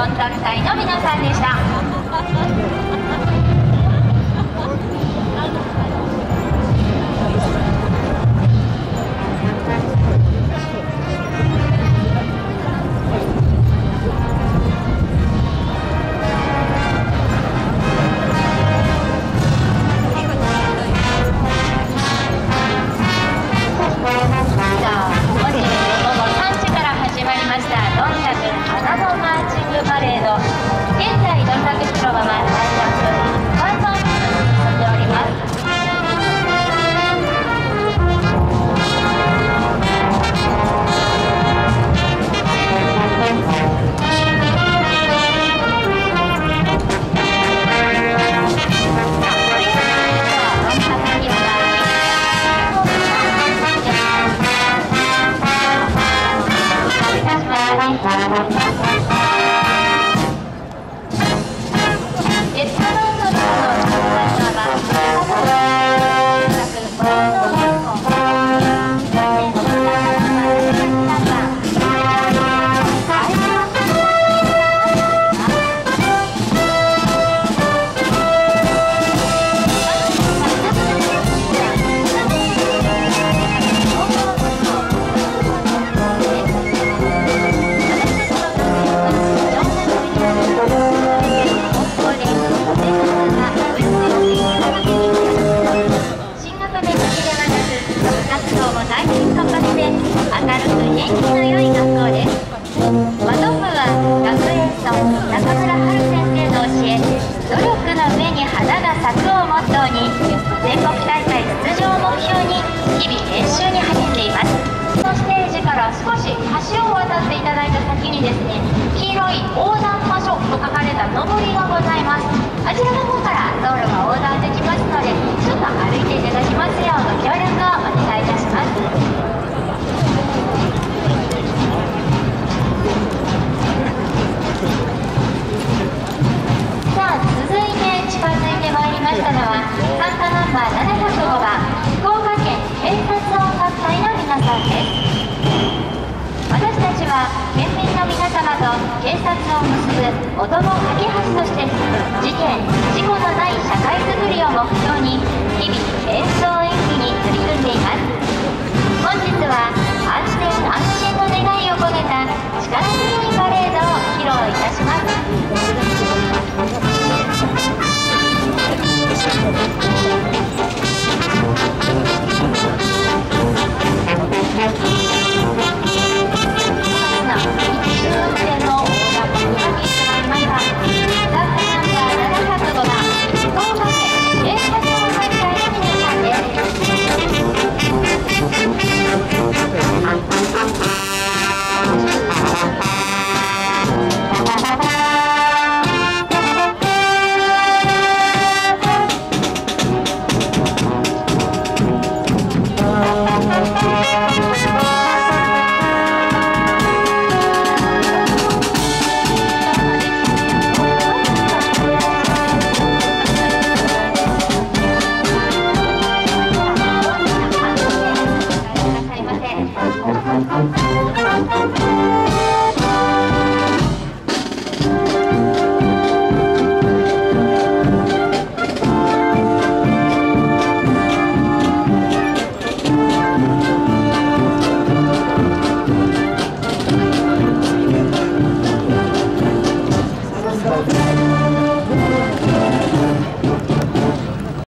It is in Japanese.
村学祭の皆さんでした。活発で明るく元気の良い学校です。部は学園と中村ましたのは参加ナンバー705番福岡県警察音楽隊の皆さんです私たちは県民の皆様と警察を結ぶおの架け橋として事件